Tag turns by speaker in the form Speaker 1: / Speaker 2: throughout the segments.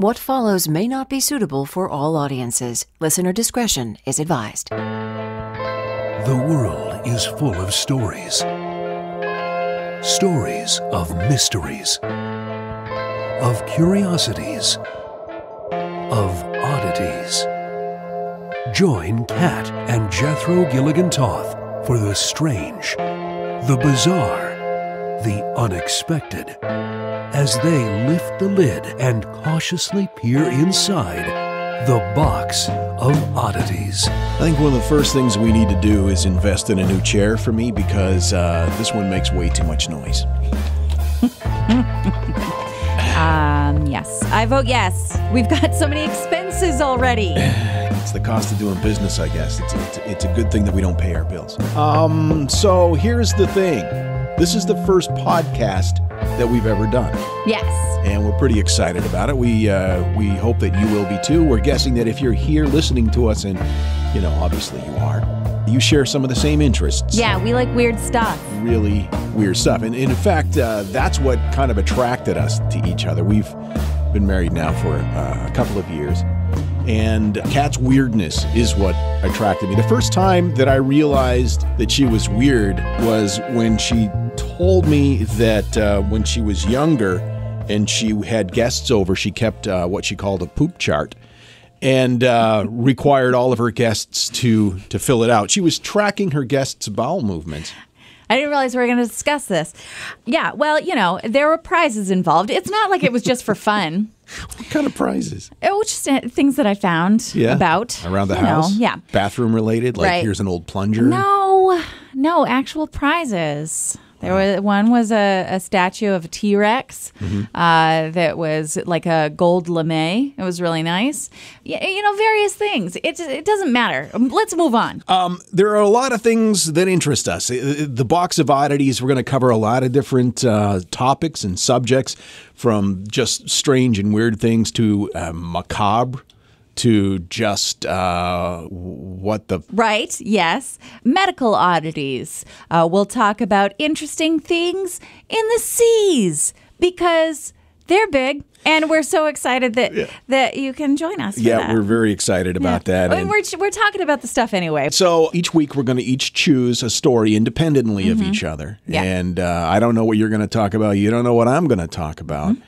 Speaker 1: What follows may not be suitable for all audiences. Listener discretion is advised.
Speaker 2: The world is full of stories. Stories of mysteries, of curiosities, of oddities. Join Kat and Jethro Gilligan Toth for the strange, the bizarre, the unexpected as they lift the lid and cautiously peer inside the box of oddities.
Speaker 3: I think one of the first things we need to do is invest in a new chair for me because uh, this one makes way too much noise.
Speaker 4: Um, yes. I vote yes. We've got so many expenses already.
Speaker 3: It's the cost of doing business, I guess. It's, it's, it's a good thing that we don't pay our bills. Um, so here's the thing this is the first podcast that we've ever done.
Speaker 4: Yes.
Speaker 3: and we're pretty excited about it. We uh, we hope that you will be too. We're guessing that if you're here listening to us, and you know, obviously you are, you share some of the same interests.
Speaker 4: Yeah, we like weird stuff.
Speaker 3: Really weird stuff, and, in fact, uh, that's what kind of attracted us to each other. We've been married now for uh, a couple of years. And Kat's weirdness is what attracted me. The first time that I realized that she was weird was when she told me that uh, when she was younger and she had guests over, she kept uh, what she called a poop chart and uh, required all of her guests to to fill it out. She was tracking her guests' bowel movements.
Speaker 4: I didn't realize we were going to discuss this. Yeah, well, you know, there were prizes involved. It's not like it was just for fun.
Speaker 3: What kind of prizes?
Speaker 4: It was just uh, things that I found
Speaker 3: Yeah,
Speaker 4: about
Speaker 3: around the
Speaker 4: you know,
Speaker 3: house.
Speaker 4: yeah.
Speaker 3: bathroom related. Like
Speaker 4: Right.
Speaker 3: here's an old plunger.
Speaker 4: No, no, actual prizes. There was one was a, a statue of a T Rex
Speaker 3: Mm-hmm.
Speaker 4: uh, that was like a gold lame. It was really nice. Y- You know, various things. It it doesn't matter. Um, Let's move on.
Speaker 3: there are a lot of things that interest us. The box of oddities, we're going to cover a lot of different uh, topics and subjects, from just strange and weird things to uh, macabre to just uh, what the.
Speaker 4: Right, yes. Medical oddities. Uh, we'll talk about interesting things in the seas because they're big and we're so excited that that you can join us. For
Speaker 3: Yeah,
Speaker 4: that.
Speaker 3: we're very excited about that.
Speaker 4: I mean,
Speaker 3: and-
Speaker 4: we're, we're talking about the stuff anyway.
Speaker 3: So each week we're going to each choose a story independently of each other.
Speaker 4: Mm-hmm. Yeah.
Speaker 3: And uh, I don't know what you're going to talk about. You don't know what I'm going to talk about.
Speaker 4: Mm-hmm.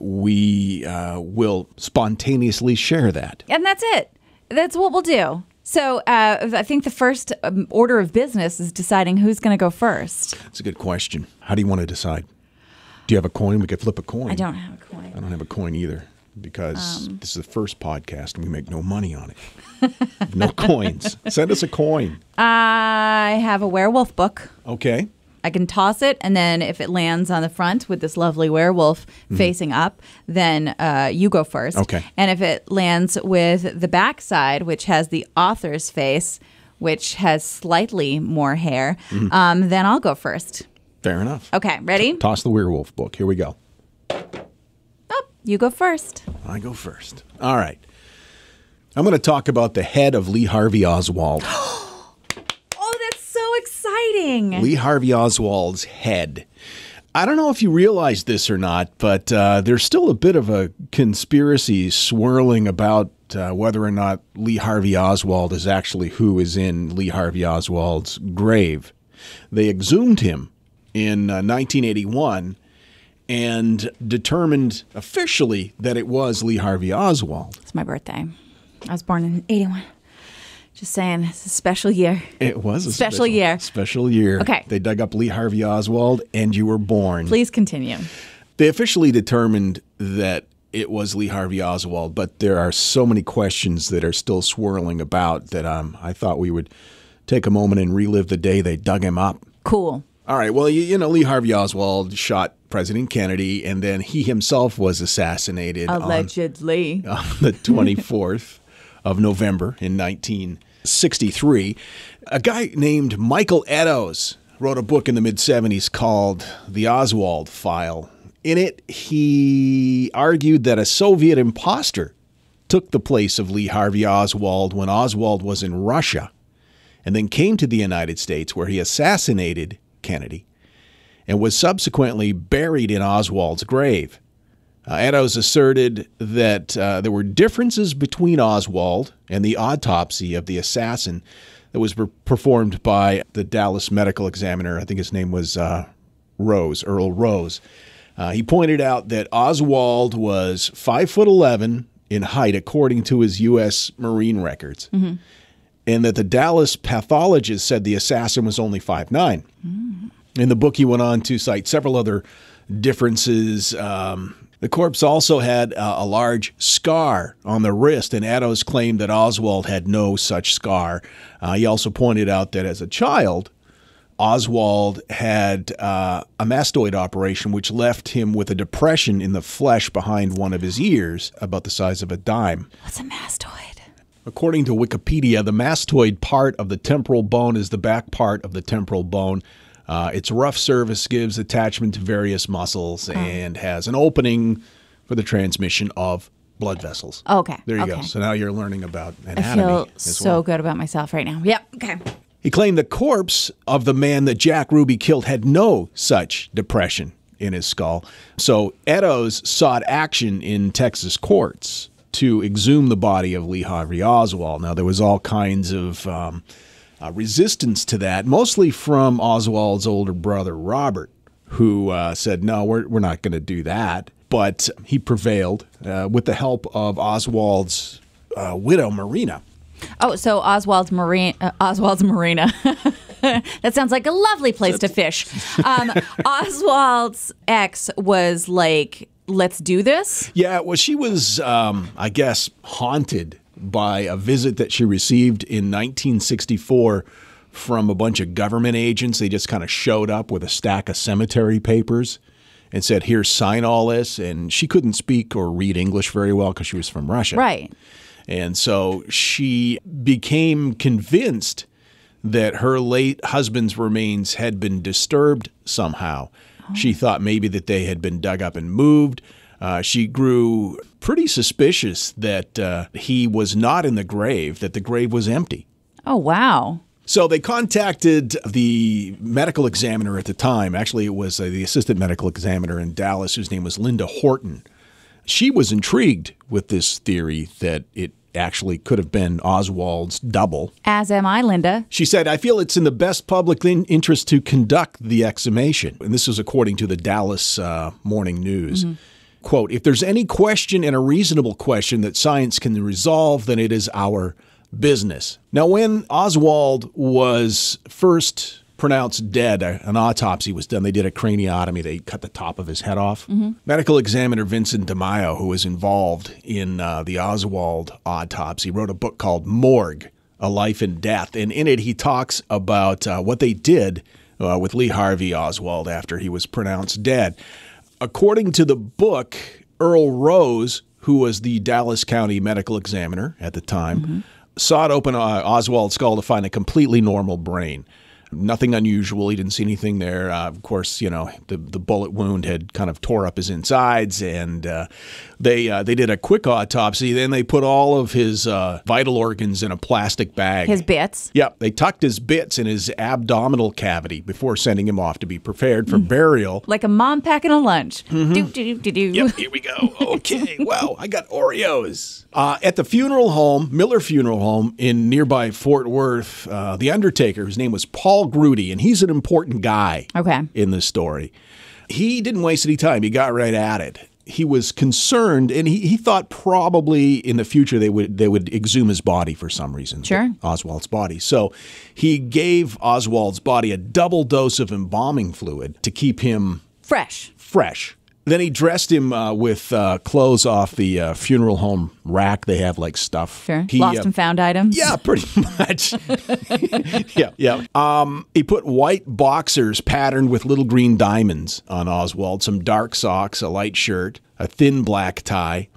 Speaker 3: We uh, will spontaneously share that.
Speaker 4: And that's it. That's what we'll do. So uh, I think the first um, order of business is deciding who's going to go first.
Speaker 3: That's a good question. How do you want to decide? Do you have a coin? We could flip a coin.
Speaker 4: I don't have a coin.
Speaker 3: I don't have a coin either because
Speaker 4: Um.
Speaker 3: this is the first podcast and we make no money on it. no coins. Send us a coin.
Speaker 4: I have a werewolf book.
Speaker 3: Okay.
Speaker 4: I can toss it, and then if it lands on the front with this lovely werewolf facing up, then uh, you go first.
Speaker 3: Mm-hmm. Okay.
Speaker 4: And if it lands with the back side, which has the author's face, which has slightly more hair,
Speaker 3: Mm-hmm.
Speaker 4: um, then I'll go first.
Speaker 3: Fair enough.
Speaker 4: Okay, ready?
Speaker 3: Toss the werewolf book. Here we go.
Speaker 4: Oh, you go first.
Speaker 3: I go first. All right. I'm going to talk about the head of Lee Harvey Oswald.
Speaker 4: Exciting.
Speaker 3: Lee Harvey Oswald's head. I don't know if you realize this or not, but uh, there's still a bit of a conspiracy swirling about uh, whether or not Lee Harvey Oswald is actually who is in Lee Harvey Oswald's grave. They exhumed him in uh, 1981 and determined officially that it was Lee Harvey Oswald.
Speaker 4: It's my birthday. I was born in 81. Just saying, it's a special year.
Speaker 3: It was a
Speaker 4: Special year.
Speaker 3: Special year.
Speaker 4: Okay.
Speaker 3: They dug up Lee Harvey Oswald, and you were born.
Speaker 4: Please continue.
Speaker 3: They officially determined that it was Lee Harvey Oswald, but there are so many questions that are still swirling about that um, I thought we would take a moment and relive the day they dug him up.
Speaker 4: Cool.
Speaker 3: All right. Well, you, you know, Lee Harvey Oswald shot President Kennedy, and then he himself was assassinated
Speaker 4: Allegedly.
Speaker 3: on the 24th of November in 1963. A guy named Michael Eddowes wrote a book in the mid 70s called The Oswald File. In it, he argued that a Soviet imposter took the place of Lee Harvey Oswald when Oswald was in Russia and then came to the United States where he assassinated Kennedy and was subsequently buried in Oswald's grave. Uh, Eddowes asserted that uh, there were differences between Oswald and the autopsy of the assassin that was per- performed by the Dallas medical examiner. I think his name was uh, Rose, Earl Rose. Uh, he pointed out that Oswald was five foot eleven in height, according to his U.S. Marine records, and that the Dallas pathologist said the assassin was only five nine. In the book, he went on to cite several other differences. Um, the corpse also had uh, a large scar on the wrist, and Eddowes claimed that Oswald had no such scar. Uh, he also pointed out that as a child, Oswald had uh, a mastoid operation, which left him with a depression in the flesh behind one of his ears, about the size of a dime.
Speaker 4: What's a mastoid?
Speaker 3: According to Wikipedia, the mastoid part of the temporal bone is the back part of the temporal bone. Uh, its rough surface gives attachment to various muscles and has an opening for the transmission of blood vessels.
Speaker 4: Okay.
Speaker 3: There you go. So now you're learning about anatomy.
Speaker 4: I
Speaker 3: feel
Speaker 4: so
Speaker 3: well.
Speaker 4: good about myself right now. Yep. Okay.
Speaker 3: He claimed the corpse of the man that Jack Ruby killed had no such depression in his skull. So Eddowes sought action in Texas courts to exhume the body of Lee Harvey Oswald. Now, there was all kinds of um, uh, resistance to that, mostly from Oswald's older brother, Robert, who uh, said, no, we're, we're not going to do that. But he prevailed uh, with the help of Oswald's uh, widow, Marina.
Speaker 4: Oh, so Oswald's uh, Oswald's Marina. that sounds like a lovely place to fish. Um, Oswald's ex was like, "Let's do this."
Speaker 3: Yeah, well, she was, um, I guess, haunted by a visit that she received in 1964 from a bunch of government agents. They just kind of showed up with a stack of cemetery papers and said, Here, sign all this. And she couldn't speak or read English very well because she was from Russia.
Speaker 4: Right.
Speaker 3: And so she became convinced that her late husband's remains had been disturbed somehow. She thought maybe that they had been dug up and moved. Uh, she grew pretty suspicious that uh, he was not in the grave, that the grave was empty.
Speaker 4: Oh wow.
Speaker 3: So they contacted the medical examiner at the time. Actually, it was uh, the assistant medical examiner in Dallas, whose name was Linda Norton. She was intrigued with this theory that it actually could have been Oswald's double.
Speaker 4: As am I, Linda.
Speaker 3: She said, I feel it's in the best public in- interest to conduct the exhumation. And this was according to the Dallas uh, Morning News. Quote, if there's any question and a reasonable question that science can resolve, then it is our business. Now, when Oswald was first pronounced dead, an autopsy was done. They did a craniotomy. They cut the top of his head off. Medical examiner Vincent Di Maio, who was involved in uh, the Oswald autopsy, wrote a book called Morgue A Life and Death. And in it, he talks about uh, what they did uh, with Lee Harvey Oswald after he was pronounced dead. According to the book, Earl Rose, who was the Dallas County medical examiner at the time, sawed open uh, Oswald's skull to find a completely normal brain. Nothing unusual. He didn't see anything there. Uh, of course, you know the the bullet wound had kind of tore up his insides, and uh, they uh, they did a quick autopsy. Then they put all of his uh, vital organs in a plastic bag.
Speaker 4: His bits.
Speaker 3: Yep, they tucked his bits in his abdominal cavity before sending him off to be prepared for burial.
Speaker 4: Like a mom packing a lunch. Do, do, do, do, do.
Speaker 3: Yep, here we go. Okay, wow, I got Oreos. Uh, at the funeral home, Miller Funeral Home in nearby Fort Worth, uh, the undertaker, whose name was Paul Groody, and he's an important guy
Speaker 4: Okay.
Speaker 3: in this story. He didn't waste any time. He got right at it. He was concerned, and he, he thought probably in the future they would they would exhume his body for some reason.
Speaker 4: Sure.
Speaker 3: Oswald's body. So he gave Oswald's body a double dose of embalming fluid to keep him
Speaker 4: Fresh.
Speaker 3: fresh. Then he dressed him uh, with uh, clothes off the uh, funeral home rack. They have like stuff.
Speaker 4: Sure.
Speaker 3: He,
Speaker 4: Lost
Speaker 3: uh,
Speaker 4: and found items.
Speaker 3: yeah, pretty much. yeah, yeah. Um, he put white boxers patterned with little green diamonds on Oswald, some dark socks, a light shirt, a thin black tie,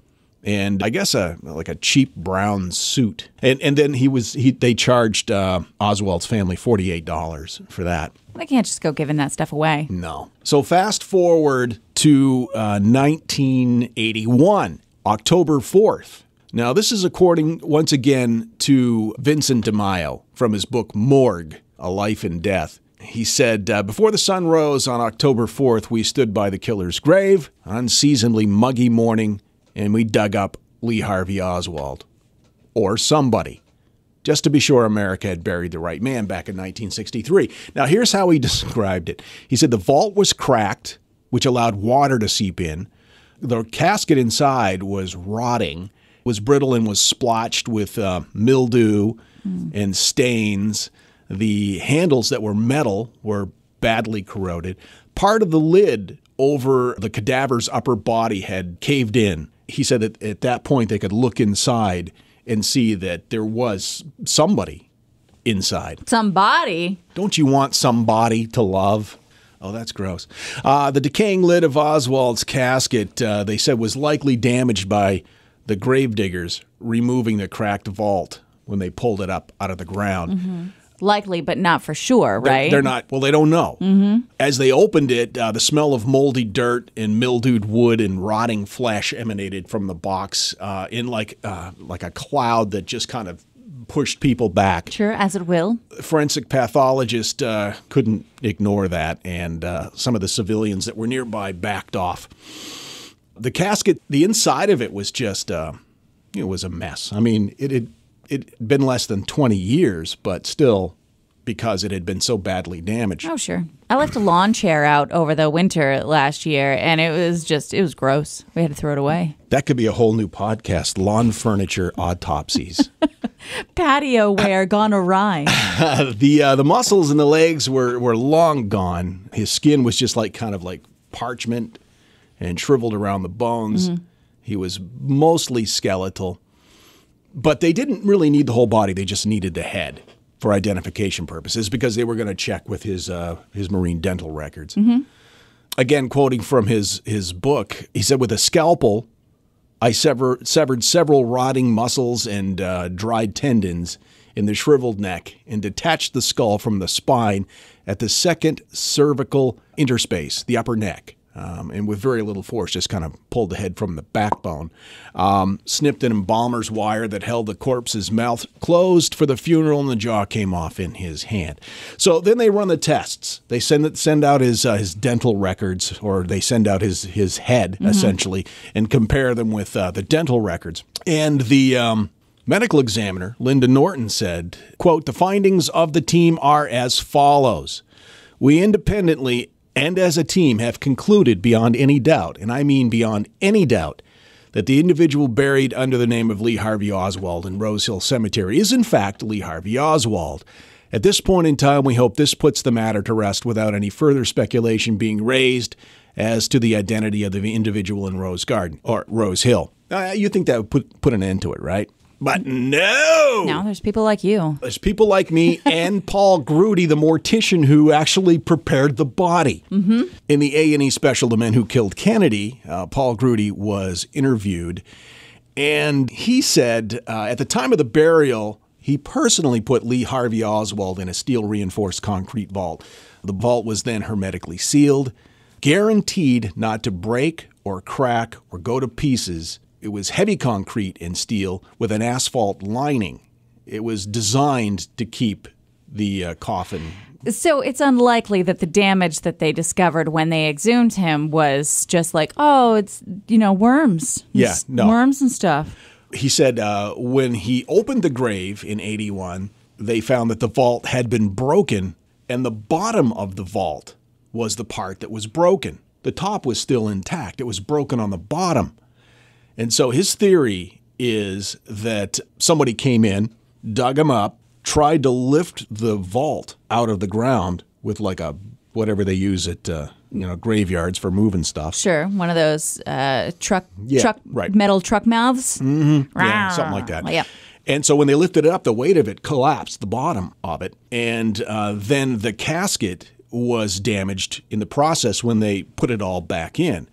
Speaker 3: and I guess a like a cheap brown suit. And and then he was he they charged uh, Oswald's family forty eight dollars for that.
Speaker 4: I can't just go giving that stuff away.
Speaker 3: No. So fast forward to uh, 1981, October 4th. Now, this is according once again to Vincent Di Maio from his book Morgue A Life and Death. He said, uh, Before the sun rose on October 4th, we stood by the killer's grave, unseasonably muggy morning, and we dug up Lee Harvey Oswald. Or somebody. Just to be sure America had buried the right man back in 1963. Now, here's how he described it. He said the vault was cracked, which allowed water to seep in. The casket inside was rotting, was brittle, and was splotched with uh, mildew and stains. The handles that were metal were badly corroded. Part of the lid over the cadaver's upper body had caved in. He said that at that point they could look inside and see that there was somebody inside.
Speaker 4: Somebody.
Speaker 3: Don't you want somebody to love? Oh, that's gross. Uh, the decaying lid of Oswald's casket, uh, they said, was likely damaged by the gravediggers removing the cracked vault when they pulled it up out of the ground.
Speaker 4: Likely, but not for sure,
Speaker 3: They're-
Speaker 4: right?
Speaker 3: They're not. Well, they don't know. Mm-hmm. As they opened it, uh, the smell of moldy dirt and mildewed wood and rotting flesh emanated from the box uh, in like uh, like a cloud that just kind of pushed people back.
Speaker 4: Sure, as it will.
Speaker 3: Forensic pathologist uh, couldn't ignore that, and uh, some of the civilians that were nearby backed off. The casket, the inside of it was just, uh, it was a mess. I mean, it had it had been less than 20 years, but still, because it had been so badly damaged.
Speaker 4: Oh, sure. I left a lawn chair out over the winter last year, and it was just, it was gross. We had to throw it away.
Speaker 3: That could be a whole new podcast lawn furniture autopsies.
Speaker 4: Patio wear gone awry.
Speaker 3: the uh, the muscles in the legs were, were long gone. His skin was just like kind of like parchment and shriveled around the bones. He was mostly skeletal. But they didn't really need the whole body, they just needed the head for identification purposes because they were going to check with his uh, his marine dental records. Again, quoting from his his book, he said, "With a scalpel, I sever, severed several rotting muscles and uh, dried tendons in the shriveled neck and detached the skull from the spine at the second cervical interspace, the upper neck. Um, and with very little force, just kind of pulled the head from the backbone. Um, snipped an embalmer's wire that held the corpse's mouth closed for the funeral, and the jaw came off in his hand. So then they run the tests. They send it, send out his uh, his dental records, or they send out his his head essentially, and compare them with uh, the dental records. And the um, medical examiner, Linda Norton, said, "quote The findings of the team are as follows: We independently." And as a team, have concluded beyond any doubt, and I mean beyond any doubt, that the individual buried under the name of Lee Harvey Oswald in Rose Hill Cemetery is in fact Lee Harvey Oswald. At this point in time, we hope this puts the matter to rest without any further speculation being raised as to the identity of the individual in Rose Garden or Rose Hill. Uh, you think that would put, put an end to it, right? But no!
Speaker 4: now there's people like you.
Speaker 3: There's people like me and Paul Groody, the mortician who actually prepared the body. Mm-hmm. In the A&E special, The Men Who Killed Kennedy, uh, Paul Groody was interviewed, and he said uh, at the time of the burial, he personally put Lee Harvey Oswald in a steel reinforced concrete vault. The vault was then hermetically sealed, guaranteed not to break or crack or go to pieces. It was heavy concrete and steel with an asphalt lining. It was designed to keep the uh, coffin.
Speaker 4: So it's unlikely that the damage that they discovered when they exhumed him was just like, oh, it's, you know, worms.
Speaker 3: Yeah, no.
Speaker 4: Worms and stuff.
Speaker 3: He said uh, when he opened the grave in 81, they found that the vault had been broken, and the bottom of the vault was the part that was broken. The top was still intact, it was broken on the bottom. And so his theory is that somebody came in, dug him up, tried to lift the vault out of the ground with like a whatever they use at uh, you know graveyards for moving stuff.
Speaker 4: Sure, one of those uh, truck,
Speaker 3: Yeah,
Speaker 4: truck,
Speaker 3: right.
Speaker 4: metal truck mouths. Mm-hmm.
Speaker 3: Yeah, something like that.
Speaker 4: Yep.
Speaker 3: And so when they lifted it up, the weight of it collapsed, the bottom of it, and uh, then the casket was damaged in the process when they put it all back in.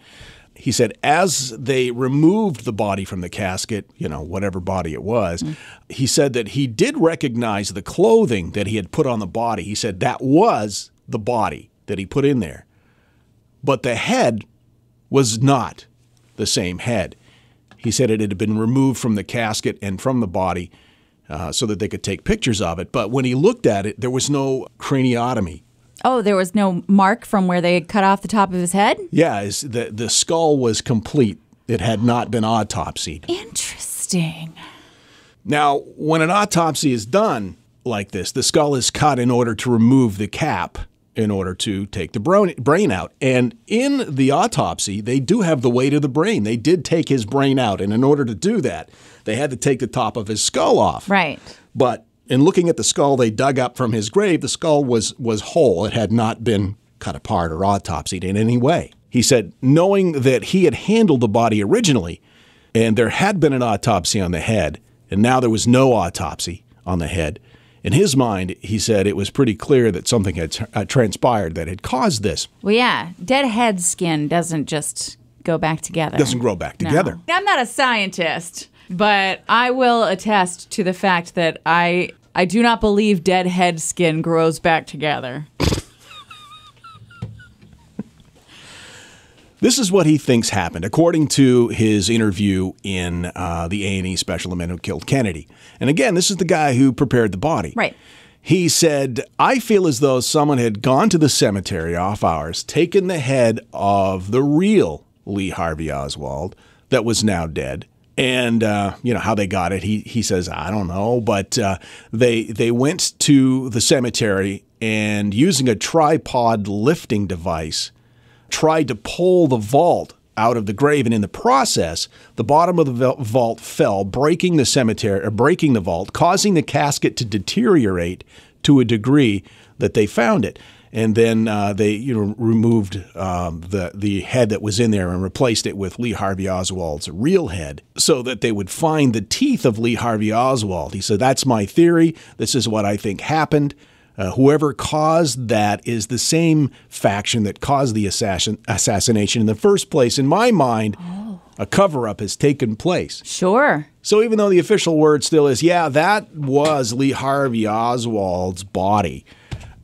Speaker 3: He said, as they removed the body from the casket, you know, whatever body it was, he said that he did recognize the clothing that he had put on the body. He said that was the body that he put in there. But the head was not the same head. He said it had been removed from the casket and from the body uh, so that they could take pictures of it. But when he looked at it, there was no craniotomy
Speaker 4: Oh, there was no mark from where they had cut off the top of his head?
Speaker 3: Yeah, the the skull was complete. It had not been autopsied.
Speaker 4: Interesting.
Speaker 3: Now, when an autopsy is done like this, the skull is cut in order to remove the cap in order to take the brain out. And in the autopsy, they do have the weight of the brain. They did take his brain out. And in order to do that, they had to take the top of his skull off.
Speaker 4: Right.
Speaker 3: But in looking at the skull they dug up from his grave, the skull was, was whole. It had not been cut apart or autopsied in any way. He said, knowing that he had handled the body originally, and there had been an autopsy on the head, and now there was no autopsy on the head, in his mind, he said it was pretty clear that something had uh, transpired that had caused this.
Speaker 4: Well, yeah, dead head skin doesn't just go back together.
Speaker 3: Doesn't grow back
Speaker 4: No.
Speaker 3: together.
Speaker 4: I'm not a scientist, but I will attest to the fact that I I do not believe dead head skin grows back together.
Speaker 3: This is what he thinks happened, according to his interview in uh, the A&E Special: The Men Who Killed Kennedy. And again, this is the guy who prepared the body.
Speaker 4: Right.
Speaker 3: He said, "I feel as though someone had gone to the cemetery off hours, taken the head of the real Lee Harvey Oswald that was now dead." And uh, you know how they got it. He he says I don't know, but uh, they they went to the cemetery and using a tripod lifting device tried to pull the vault out of the grave, and in the process, the bottom of the vault fell, breaking the cemetery, breaking the vault, causing the casket to deteriorate to a degree that they found it. And then uh, they, you know, removed um, the the head that was in there and replaced it with Lee Harvey Oswald's real head, so that they would find the teeth of Lee Harvey Oswald. He said, "That's my theory. This is what I think happened." Uh, whoever caused that is the same faction that caused the assassin, assassination in the first place. In my mind, a cover up has taken place.
Speaker 4: Sure.
Speaker 3: So even though the official word still is, yeah, that was Lee Harvey Oswald's body,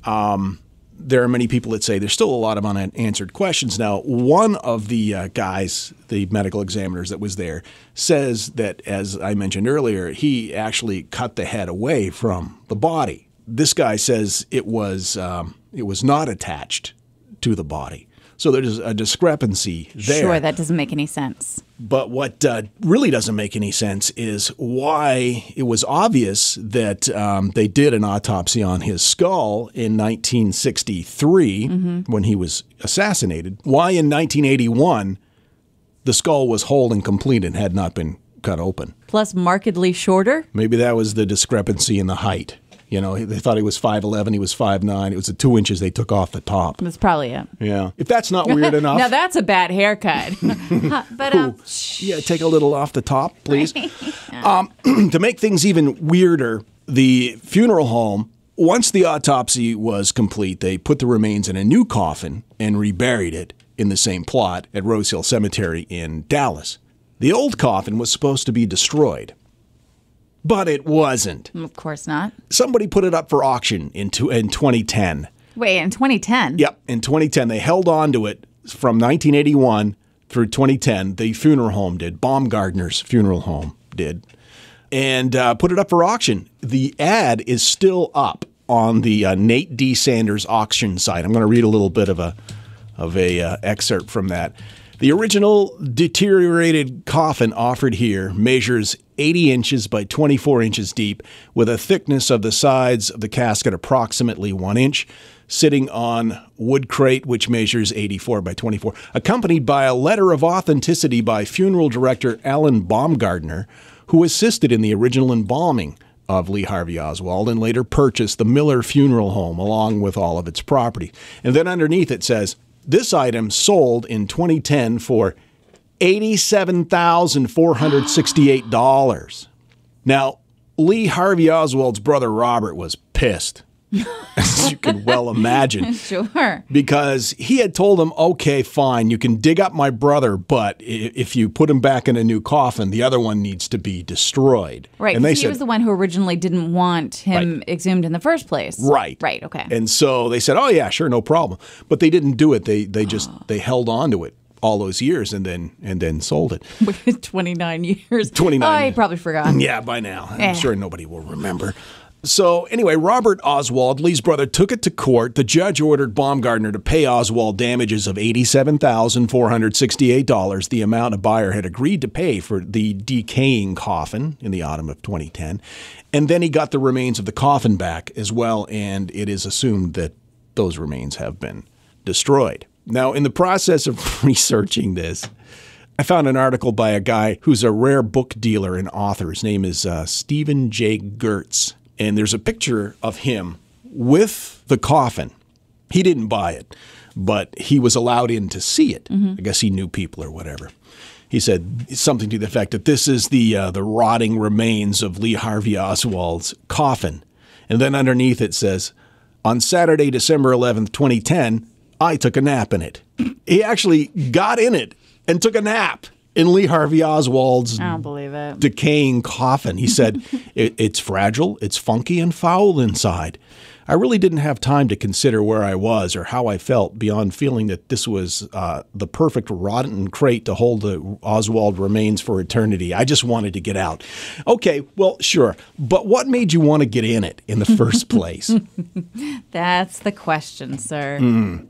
Speaker 3: um, there are many people that say there's still a lot of unanswered questions. Now, one of the uh, guys, the medical examiners that was there, says that, as I mentioned earlier, he actually cut the head away from the body this guy says it was um, it was not attached to the body. So there's a discrepancy there.
Speaker 4: Sure, that doesn't make any sense.
Speaker 3: But what uh, really doesn't make any sense is why it was obvious that um, they did an autopsy on his skull in 1963 when he was assassinated. Why in 1981 the skull was whole and complete and had not been cut open.
Speaker 4: Plus, markedly shorter.
Speaker 3: Maybe that was the discrepancy in the height. You know, they thought he was 5'11, he was 5'9. It was the two inches they took off the top.
Speaker 4: That's probably it.
Speaker 3: Yeah. If that's not weird enough.
Speaker 4: now that's a bad haircut. but um,
Speaker 3: Yeah, take a little off the top, please. um, to make things even weirder, the funeral home, once the autopsy was complete, they put the remains in a new coffin and reburied it in the same plot at Rose Hill Cemetery in Dallas. The old coffin was supposed to be destroyed, but it wasn't.
Speaker 4: of course not.
Speaker 3: Somebody put it up for auction in, two, in 2010.
Speaker 4: Wait, in 2010.
Speaker 3: Yep, in 2010 they held on to it from 1981 through 2010. The funeral home did, Baumgardner's funeral home did, and uh, put it up for auction. The ad is still up on the uh, Nate D. Sanders auction site. I'm going to read a little bit of a of a uh, excerpt from that. The original deteriorated coffin offered here measures 80 inches by 24 inches deep, with a thickness of the sides of the casket approximately one inch, sitting on wood crate which measures 84 by 24, accompanied by a letter of authenticity by funeral director Alan Baumgardner, who assisted in the original embalming of Lee Harvey Oswald and later purchased the Miller Funeral Home along with all of its property. And then underneath it says, this item sold in 2010 for $87,468. Now, Lee Harvey Oswald's brother Robert was pissed, as you can well imagine,
Speaker 4: Sure.
Speaker 3: because he had told him, okay, fine, you can dig up my brother, but if you put him back in a new coffin, the other one needs to be destroyed.
Speaker 4: Right.
Speaker 3: And they
Speaker 4: he
Speaker 3: said,
Speaker 4: was the one who originally didn't want him exhumed in the first place.
Speaker 3: Right.
Speaker 4: Right. Okay.
Speaker 3: And so they said, "Oh yeah, sure, no problem." But they didn't do it. They they just ah. they held on to it all those years and then and then sold it.
Speaker 4: 29 years.
Speaker 3: 29
Speaker 4: Oh, he probably forgot.
Speaker 3: Yeah, by now. I'm
Speaker 4: Eh.
Speaker 3: sure nobody will remember. So anyway, Robert Oswald, Lee's brother, took it to court. The judge ordered Baumgardner to pay Oswald damages of eighty-seven thousand four hundred sixty-eight dollars, the amount a buyer had agreed to pay for the decaying coffin in the autumn of 2010. And then he got the remains of the coffin back as well, and it is assumed that those remains have been destroyed. Now, in the process of researching this, I found an article by a guy who's a rare book dealer and author. His name is uh, Stephen J. Gertz. And there's a picture of him with the coffin. He didn't buy it, but he was allowed in to see it. I guess he knew people or whatever. He said something to the effect that this is the uh, the rotting remains of Lee Harvey Oswald's coffin, and then underneath it says, "On Saturday, December 11th, 2010, I took a nap in it." He actually got in it and took a nap in Lee Harvey Oswald's
Speaker 4: I don't believe it.
Speaker 3: decaying coffin. He said, it, It's fragile, it's funky, and foul inside. I really didn't have time to consider where I was or how I felt beyond feeling that this was uh, the perfect rotten crate to hold the Oswald remains for eternity. I just wanted to get out. Okay, well, sure. But what made you want to get in it in the first place?
Speaker 4: That's the question, sir.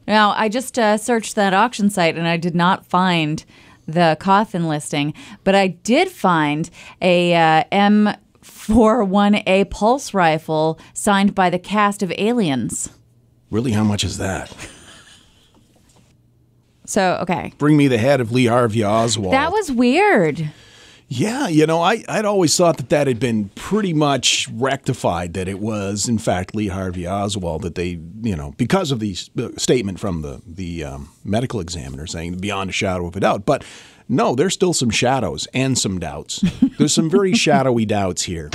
Speaker 4: Now, I just uh, searched that auction site and I did not find the coffin listing, but I did find a uh, M41A pulse rifle signed by the cast of Aliens.
Speaker 3: really, how much is that?
Speaker 4: So, okay.
Speaker 3: Bring me the head of Lee Harvey Oswald.
Speaker 4: That was weird.
Speaker 3: Yeah, you know, I, I'd always thought that that had been pretty much rectified, that it was, in fact, Lee Harvey Oswald, that they, you know, because of the uh, statement from the, the um, medical examiner saying beyond a shadow of a doubt. But no, there's still some shadows and some doubts. There's some very shadowy doubts here.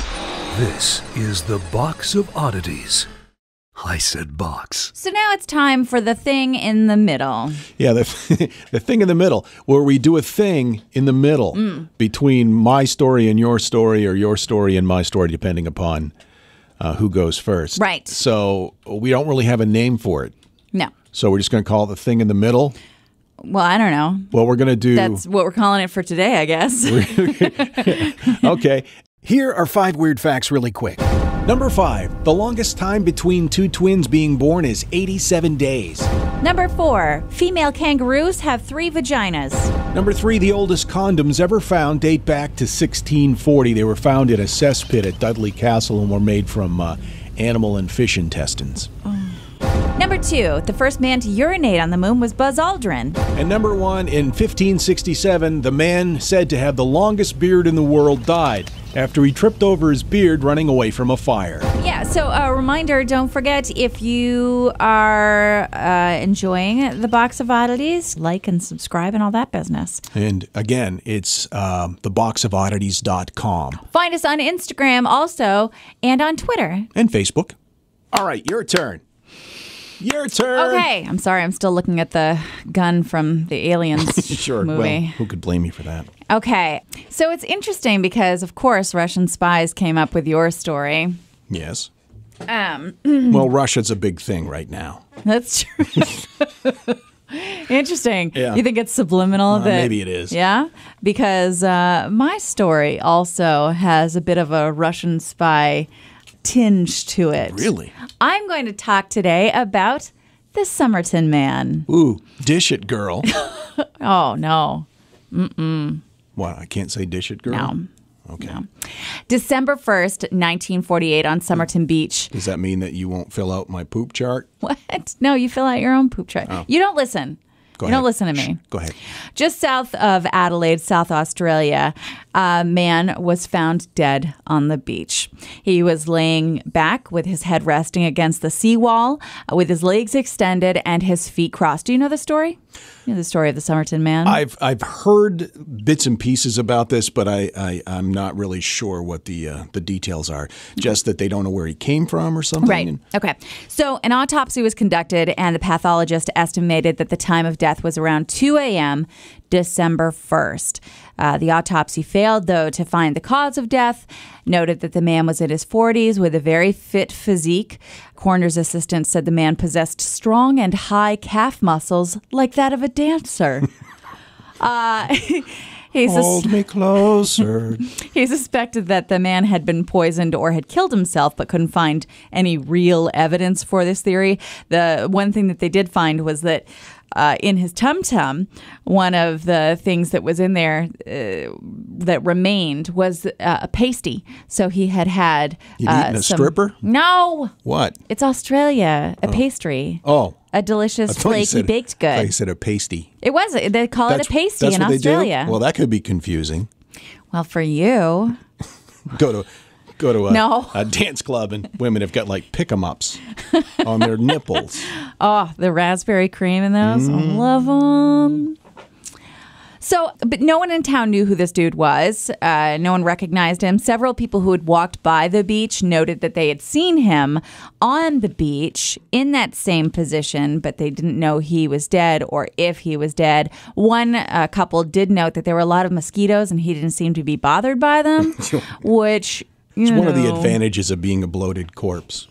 Speaker 2: This is the Box of Oddities. I said box.
Speaker 4: So now it's time for the thing in the middle.
Speaker 3: Yeah, the, the thing in the middle, where we do a thing in the middle between my story and your story, or your story and my story, depending upon uh, who goes first.
Speaker 4: Right.
Speaker 3: So we don't really have a name for it.
Speaker 4: No.
Speaker 3: So we're just going to call it the thing in the middle.
Speaker 4: Well, I don't know.
Speaker 3: Well, we're going to do.
Speaker 4: That's what we're calling it for today, I guess.
Speaker 3: okay. Here are five weird facts, really quick. Number five: the longest time between two twins being born is 87 days.
Speaker 4: Number four, female kangaroos have three vaginas.
Speaker 3: Number three: the oldest condoms ever found date back to 1640. They were found in a cesspit at Dudley Castle and were made from uh, animal and fish intestines.
Speaker 4: Number two, the first man to urinate on the moon was Buzz Aldrin.
Speaker 3: And number one, in 1567, the man said to have the longest beard in the world died after he tripped over his beard running away from a fire.
Speaker 4: Yeah, so a reminder don't forget if you are uh, enjoying the box of oddities, like and subscribe and all that business.
Speaker 3: And again, it's um, theboxofoddities.com
Speaker 4: Find us on Instagram also and on Twitter.
Speaker 3: and Facebook. All right, your turn. Your turn.
Speaker 4: Okay, I'm sorry, I'm still looking at the gun from the Aliens
Speaker 3: Sure. Well, who could blame you for that?
Speaker 4: Okay, so it's interesting because, of course, Russian spies came up with your story.
Speaker 3: Yes.
Speaker 4: Um,
Speaker 3: Well, Russia's a big thing right now.
Speaker 4: That's true. Interesting.
Speaker 3: Yeah.
Speaker 4: You think it's subliminal? that,
Speaker 3: maybe it is.
Speaker 4: Yeah, because uh, my story also has a bit of a Russian spy tinge to it.
Speaker 3: Really?
Speaker 4: I'm going to talk today about the Somerton Man.
Speaker 3: Ooh, dish it, girl.
Speaker 4: Oh no, Mm-mm.
Speaker 3: what? I can't say dish it, girl.
Speaker 4: no.
Speaker 3: Okay.
Speaker 4: December 1st, 1948, on Somerton Beach.
Speaker 3: Does that mean that you won't fill out my poop chart?
Speaker 4: What? No, you fill out your own poop chart. Oh. You don't listen.
Speaker 3: Oh. Go
Speaker 4: you
Speaker 3: ahead.
Speaker 4: don't listen to me.
Speaker 3: Shh, Go ahead.
Speaker 4: Just south of Adelaide, South Australia, a man was found dead on the beach. He was laying back with his head resting against the seawall, uh, with his legs extended and his feet crossed. Do you know the story? You know the story of the Somerton man?
Speaker 3: I've I've heard bits and pieces about this, but I, I I'm not really sure what the uh, the details are. Just that they don't know where he came from or something.
Speaker 4: Right. Okay. So an autopsy was conducted, and the pathologist estimated that the time of death was around 2 a.m., December 1st. Uh, the autopsy failed, though, to find the cause of death. Noted that the man was in his 40s with a very fit physique. Coroner's assistant said the man possessed strong and high calf muscles like that of a dancer. Uh, He, sus-
Speaker 3: Hold me closer.
Speaker 4: he suspected that the man had been poisoned or had killed himself, but couldn't find any real evidence for this theory. The one thing that they did find was that uh, in his tum tum, one of the things that was in there uh, that remained was uh, a pasty. So he had had. Uh,
Speaker 3: eaten a
Speaker 4: some-
Speaker 3: stripper?
Speaker 4: No,
Speaker 3: what?
Speaker 4: it's Australia. A pastry.
Speaker 3: Oh.
Speaker 4: A delicious
Speaker 3: thought you
Speaker 4: flaky
Speaker 3: said-
Speaker 4: baked
Speaker 3: I thought
Speaker 4: good.
Speaker 3: you said a pasty.
Speaker 4: It was. They call it a pasty in
Speaker 3: what they do?
Speaker 4: Australia.
Speaker 3: Well, that could be confusing.
Speaker 4: well, for you.
Speaker 3: Go to go to a,
Speaker 4: No.
Speaker 3: a dance club and women have got like pick 'em ups on their nipples.
Speaker 4: Oh, the raspberry cream in those. I love them. So, but no one in town knew who this dude was. Uh, no one recognized him. Several people who had walked by the beach noted that they had seen him on the beach in that same position, but they didn't know he was dead or if he was dead. One uh, couple did note that there were a lot of mosquitoes and he didn't seem to be bothered by them, which. You
Speaker 3: It's one of the advantages of being a bloated corpse.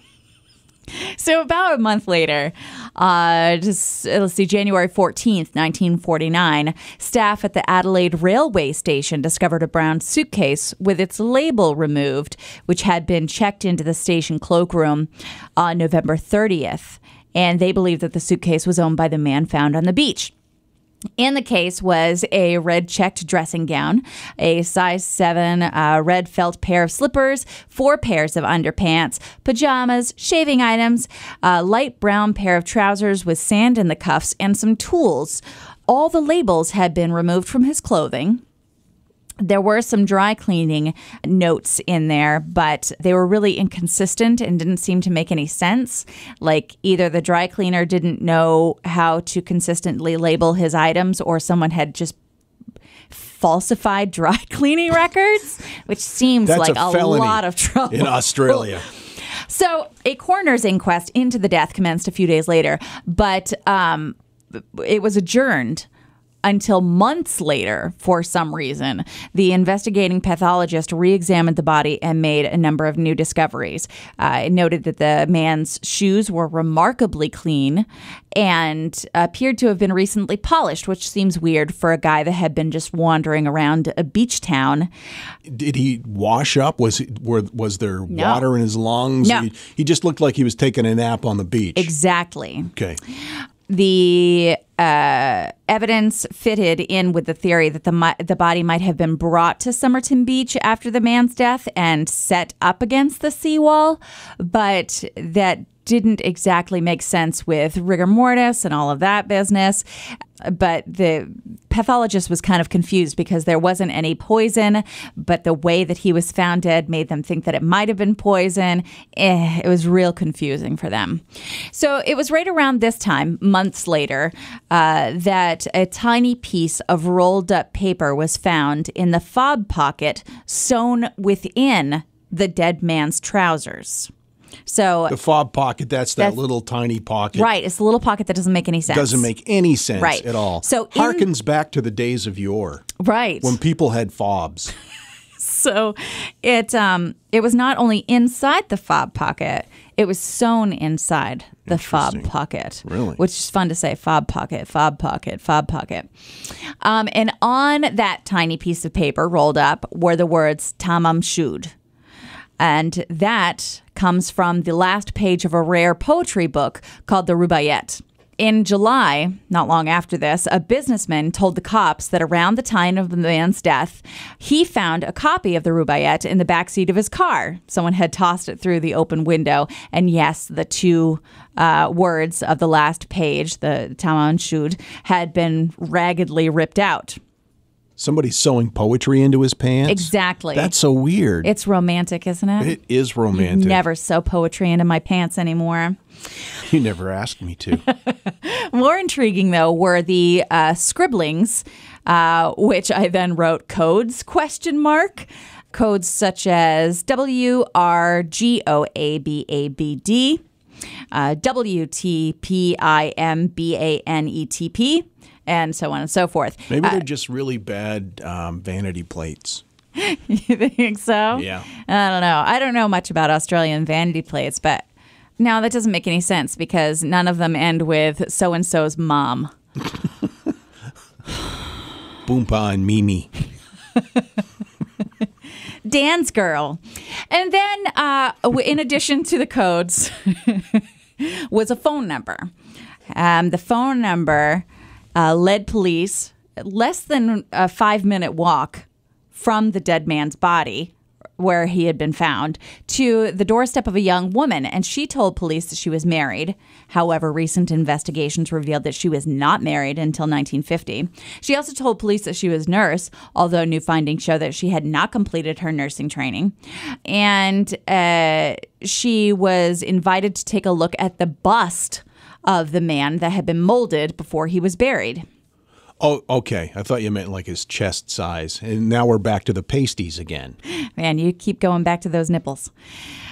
Speaker 4: So about a month later, uh, just let's see, January fourteenth, nineteen forty nine, staff at the Adelaide railway station discovered a brown suitcase with its label removed, which had been checked into the station cloakroom on November thirtieth, and they believed that the suitcase was owned by the man found on the beach. In the case was a red checked dressing gown, a size 7 uh, red felt pair of slippers, four pairs of underpants, pajamas, shaving items, a light brown pair of trousers with sand in the cuffs, and some tools. All the labels had been removed from his clothing. There were some dry cleaning notes in there, but they were really inconsistent and didn't seem to make any sense. Like either the dry cleaner didn't know how to consistently label his items, or someone had just falsified dry cleaning records, which seems like
Speaker 3: a
Speaker 4: a, lot of trouble.
Speaker 3: in Australia.
Speaker 4: So, a coroner's inquest into the death commenced a few days later, but um, it was adjourned until months later for some reason. The investigating pathologist re examined the body and made a number of new discoveries. Uh, it noted that the man's shoes were remarkably clean and appeared to have been recently polished, which seems weird for a guy that had been just wandering around a beach town.
Speaker 3: Did he wash up? Was he, were, was there
Speaker 4: No.
Speaker 3: water in his lungs?
Speaker 4: No.
Speaker 3: He, he just looked like he was taking a nap on the beach.
Speaker 4: Exactly.
Speaker 3: okay.
Speaker 4: The uh, evidence fitted in with the theory that the the body might have been brought to Somerton Beach after the man's death and set up against the seawall, but that didn't exactly make sense with rigor mortis and all of that business. But the pathologist was kind of confused because there wasn't any poison, but the way that he was found dead made them think that it might have been poison. Eh, it was real confusing for them. So it was right around this time, months later, uh, that a tiny piece of rolled up paper was found in the fob pocket sewn within the dead man's trousers. So,
Speaker 3: The fob pocket, that's that
Speaker 4: That's-
Speaker 3: little tiny pocket.
Speaker 4: right, it's a little pocket that doesn't make any sense.
Speaker 3: Doesn't make any sense
Speaker 4: Right.
Speaker 3: at all.
Speaker 4: So in-
Speaker 3: harkens back to the days of yore
Speaker 4: right.
Speaker 3: when people had fobs.
Speaker 4: so it um it was not only inside the fob pocket it was sewn inside the fob pocket
Speaker 3: Really?
Speaker 4: which is fun to say fob pocket fob pocket fob pocket um, and on that tiny piece of paper rolled up were the words tamam shud and that comes from the last page of a rare poetry book called the Rubaiyat. In July, not long after this, a businessman told the cops that around the time of the man's death, he found a copy of the Rubaiyat in the backseat of his car. Someone had tossed it through the open window, and yes, the two uh, words of the last page, the Tamam Shud, had been raggedly ripped out.
Speaker 3: Somebody sewing poetry into his pants.
Speaker 4: Exactly.
Speaker 3: That's so weird.
Speaker 4: It's romantic, isn't it?
Speaker 3: it is romantic.
Speaker 4: Never sew poetry into my pants anymore.
Speaker 3: You never asked me to.
Speaker 4: More intriguing, though, were the uh, scribblings, uh, which I then wrote codes question mark. Codes such as W R G O A B A B D, uh, W T P I M B A N E T P, and so on and so forth.
Speaker 3: Maybe
Speaker 4: Uh,
Speaker 3: they're just really bad um, vanity plates.
Speaker 4: you think so?
Speaker 3: Yeah.
Speaker 4: I don't know. I don't know much about Australian vanity plates, but no, that doesn't make any sense because none of them end with so and so's mom.
Speaker 3: Boompa and Mimi.
Speaker 4: Dan's girl. And then, uh, in addition to the codes, was a phone number. Um, the phone number uh, led police less than a five minute walk from the dead man's body where he had been found to the doorstep of a young woman. And she told police that she was married. However recent investigations revealed that she was not married until 1950 she also told police that she was nurse although new findings show that she had not completed her nursing training. And uh, she was invited to take a look at the bust of the man that had been molded before he was buried
Speaker 3: Oh, okay. I thought you meant like his chest size. And now we're back to the pasties again.
Speaker 4: man you keep going back to those nipples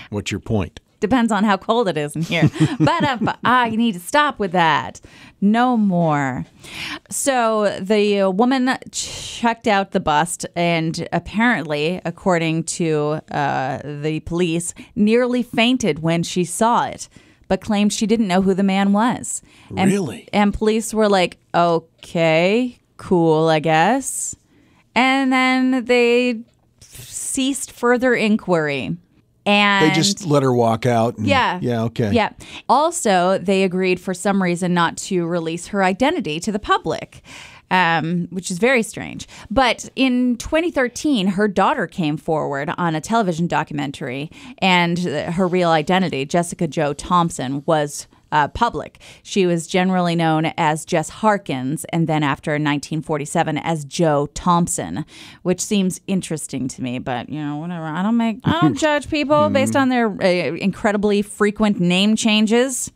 Speaker 3: What's your point?
Speaker 4: Depends on how cold it is in here. but uh, I need to stop with that. No more. So the woman checked out the bust and apparently, according to uh, the police, nearly fainted when she saw it, but claimed she didn't know who the man was. And,
Speaker 3: Really?
Speaker 4: And police were like, okay, cool, I guess. And then they ceased further inquiry. And
Speaker 3: They just let her walk out. And,
Speaker 4: yeah.
Speaker 3: Yeah, okay.
Speaker 4: Yeah. Also, they agreed for some reason not to release her identity to the public. Um, which is very strange. But in 2013, her daughter came forward on a television documentary, and her real identity, Jessica Jo Thomson, was uh, public. She was generally known as Jess Harkins, and then after 1947 as Jo Thomson, which seems interesting to me. But you know, whatever. I don't make, I don't judge people based on their uh, incredibly frequent name changes.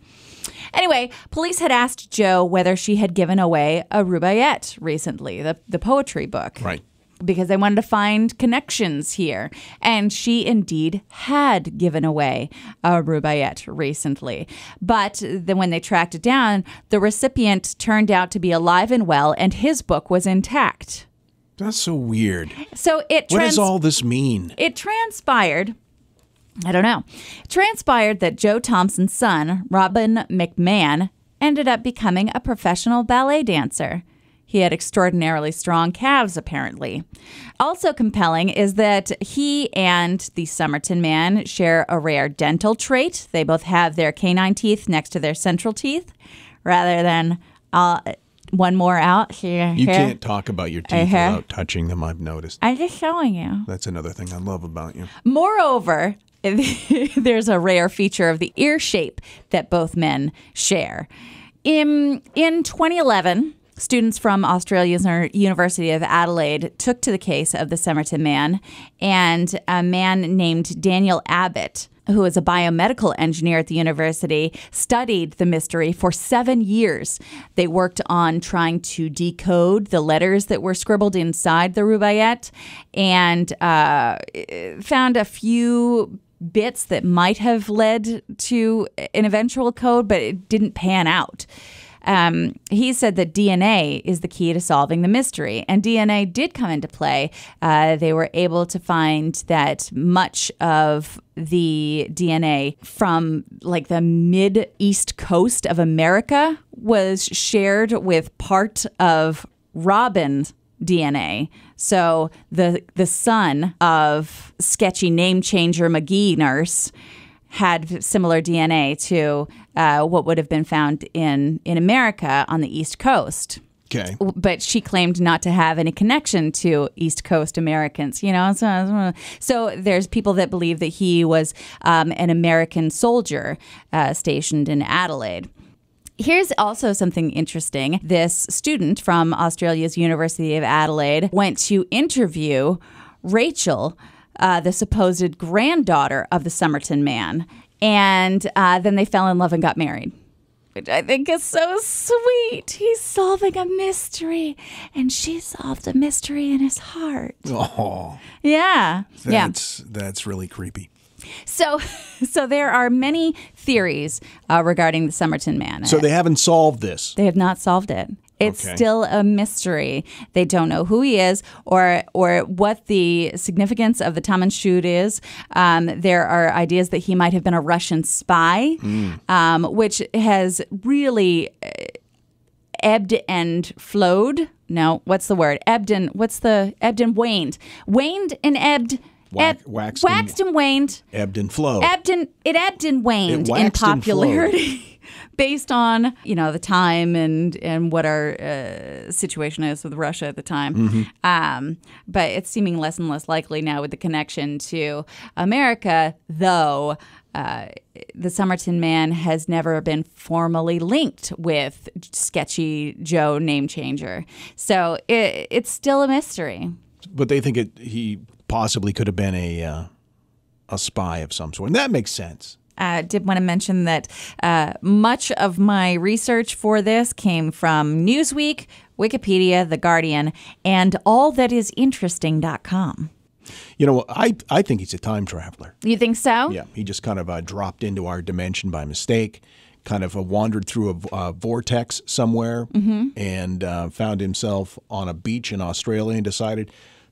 Speaker 4: Anyway, police had asked Jo whether she had given away a rubaiyat recently, the, the poetry book.
Speaker 3: Right.
Speaker 4: Because they wanted to find connections here. And she indeed had given away a rubaiyat recently. But then when they tracked it down, the recipient turned out to be alive and well, and his book was intact.
Speaker 3: That's so weird.
Speaker 4: So it
Speaker 3: What does all this mean?
Speaker 4: it transpired I don't know. It transpired that Jo Thomson's son, Robin McMahon, ended up becoming a professional ballet dancer. He had extraordinarily strong calves, apparently. Also compelling is that he and the Somerton man share a rare dental trait. They both have their canine teeth next to their central teeth, rather than uh, one more out here.
Speaker 3: You
Speaker 4: here.
Speaker 3: can't talk about your teeth
Speaker 4: Uh-huh.
Speaker 3: without touching them, I've noticed.
Speaker 4: I'm just showing you.
Speaker 3: That's another thing I love about you.
Speaker 4: Moreover, there's a rare feature of the ear shape that both men share. In, in 2011, students from Australia's University of Adelaide took to the case of the Somerton man, and a man named Daniel Abbott, who is a biomedical engineer at the university, studied the mystery for seven years. They worked on trying to decode the letters that were scribbled inside the rubaiyat and uh, found a few bits that might have led to an eventual code, but it didn't pan out. Um, he said that DNA is the key to solving the mystery, and DNA did come into play. Uh, they were able to find that much of the DNA from like the mid east coast of America was shared with part of Robin's DNA. So the the son of sketchy name changer McGee nurse had similar DNA to uh, what would have been found in in America on the East Coast.
Speaker 3: Okay.
Speaker 4: But she claimed not to have any connection to East Coast Americans, you know. So, so there's people that believe that he was um, an American soldier uh, stationed in Adelaide. Here's also something interesting. This student from Australia's University of Adelaide went to interview Rachel, uh, the supposed granddaughter of the Somerton man, and uh, then they fell in love and got married. Which I think is so sweet. He's solving a mystery, and she solved a mystery in his heart.
Speaker 3: Oh,
Speaker 4: Yeah, yeah.
Speaker 3: that's that's really creepy.
Speaker 4: So, so there are many theories uh, regarding the Somerton man.
Speaker 3: So they haven't solved this.
Speaker 4: They have not solved it. It's
Speaker 3: Okay.
Speaker 4: still a mystery. They don't know who he is or or what the significance of the Tamam Shud is. Um, there are ideas that he might have been a Russian spy, um, which has really uh, ebbed and flowed no, what's the word? Ebbed and what's the ebbed and waned? Waned and ebbed.
Speaker 3: Wax-
Speaker 4: eb-
Speaker 3: waxed and-
Speaker 4: waxed and waned.
Speaker 3: Ebbed and flowed.
Speaker 4: Ebbed and it ebbed and waned in
Speaker 3: waxed
Speaker 4: popularity. Based on you know the time and and what our uh, situation is with Russia at the time,
Speaker 3: Mm-hmm.
Speaker 4: um, but it's seeming less and less likely now with the connection to America. Though uh, the Somerton man has never been formally linked with sketchy Jo name changer, so it, it's still a mystery.
Speaker 3: but they think it, he possibly could have been a uh, a spy of some sort. And that makes sense.
Speaker 4: uh, did want to mention that uh, much of my research for this came from Newsweek, Wikipedia, The Guardian, and allthatisinteresting.com.
Speaker 3: You know, I I think he's a time traveler.
Speaker 4: You think so?
Speaker 3: Yeah, he just kind of uh, dropped into our dimension by mistake, kind of uh, wandered through a uh, vortex somewhere, and uh, found himself on a beach in Australia and decided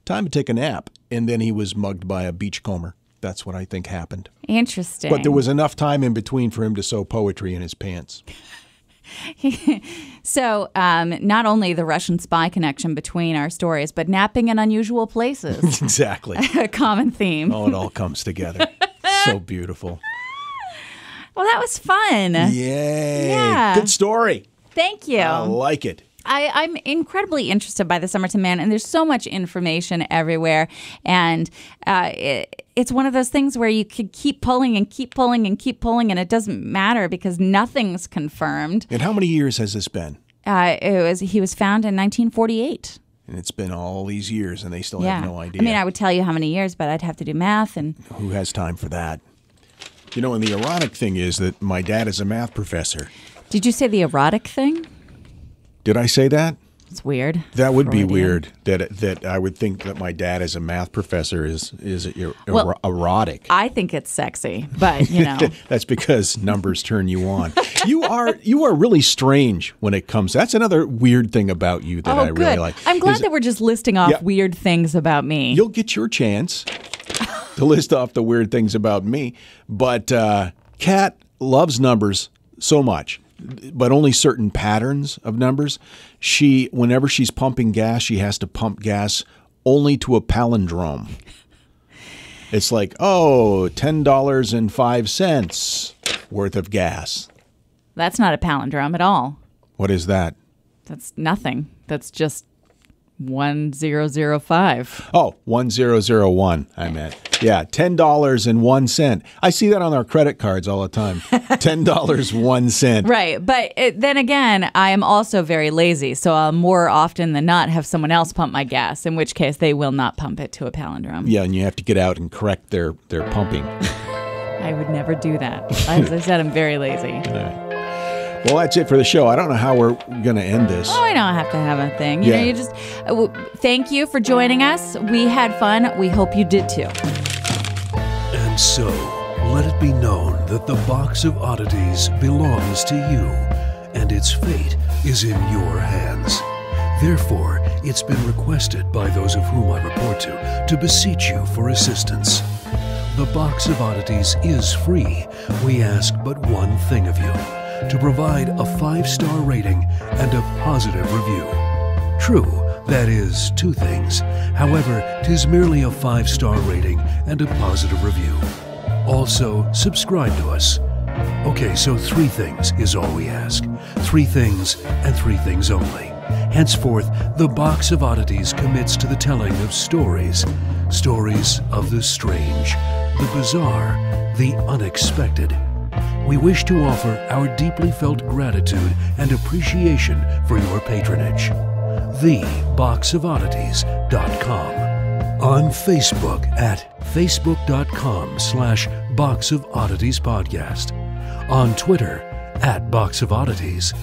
Speaker 3: time to take a nap. And then he was mugged by a beachcomber. That's what I think happened.
Speaker 4: Interesting.
Speaker 3: But there was enough time in between for him to sew poetry in his pants.
Speaker 4: so, um, not only the Russian spy connection between our stories, but napping in unusual places,
Speaker 3: exactly.
Speaker 4: a common theme.
Speaker 3: Oh, it all comes together. so beautiful.
Speaker 4: Well, that was fun.
Speaker 3: Yay.
Speaker 4: Yeah.
Speaker 3: Good story.
Speaker 4: Thank you.
Speaker 3: I like it.
Speaker 4: I, I'm incredibly interested by the Somerton Man, and there's so much information everywhere. And uh, it, it's one of those things where you could keep pulling and keep pulling and keep pulling, and it doesn't matter because nothing's confirmed.
Speaker 3: And how many years has this been?
Speaker 4: Uh, it was he was found in 1948.
Speaker 3: And it's been all these years and they still
Speaker 4: Yeah,
Speaker 3: have no idea.
Speaker 4: I mean, I would tell you how many years, but I'd have to do math. And
Speaker 3: Who has time for that? You know, and the erotic thing is that my dad is a math professor.
Speaker 4: did you say the erotic thing?
Speaker 3: Did I say that?
Speaker 4: It's weird.
Speaker 3: That would be weird. That that I would think that my dad as a math professor is is er-
Speaker 4: Well,
Speaker 3: er- erotic.
Speaker 4: I think it's sexy, but you know.
Speaker 3: That's because numbers turn you on. You are you are really strange when it comes. That's another weird thing about you that
Speaker 4: oh,
Speaker 3: I really like.
Speaker 4: I'm glad
Speaker 3: is
Speaker 4: that we're just listing off
Speaker 3: Yeah.
Speaker 4: weird things about me.
Speaker 3: You'll get your chance to list off the weird things about me. But uh, Kat loves numbers so much, but only certain patterns of numbers. She, whenever she's pumping gas, she has to pump gas only to a palindrome. It's like, oh, $10.05 worth of gas.
Speaker 4: That's not a palindrome at all.
Speaker 3: What is that?
Speaker 4: That's nothing. That's just 1005.
Speaker 3: Oh, 1001, I meant. Yeah, $10.01. I see that on our credit cards all the time. $10.01.
Speaker 4: Right. But it, then again, I am also very lazy. So I'll more often than not have someone else pump my gas, in which case they will not pump it to a palindrome.
Speaker 3: Yeah, and you have to get out and correct their, their pumping.
Speaker 4: I would never do that. As I said, I'm very lazy.
Speaker 3: Well, that's it for the show. I don't know how we're going to end this.
Speaker 4: Oh, I don't have to have a thing. You
Speaker 3: Yeah.
Speaker 4: know, you just uh, w- thank you for joining us. We had fun. We hope you did too.
Speaker 2: So, let it be known that the box of oddities belongs to you, and its fate is in your hands. Therefore, it's been requested by those of whom I report to to beseech you for assistance. The box of oddities is free. We ask but one thing of you to provide a five star rating and a positive review. True, that is, two things. However, tis merely a five star rating and a positive review. Also, subscribe to us. Okay, so three things is all we ask. Three things and three things only. Henceforth, the Box of Oddities commits to the telling of stories. Stories of the strange, the bizarre, the unexpected. We wish to offer our deeply felt gratitude and appreciation for your patronage. TheBoxOfOddities.com. On Facebook at facebook.com slash Box of Oddities Podcast. On Twitter at Box of Oddities.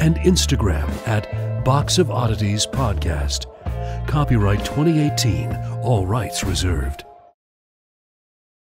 Speaker 2: And Instagram at Box of Oddities Podcast. Copyright 2018, all rights reserved.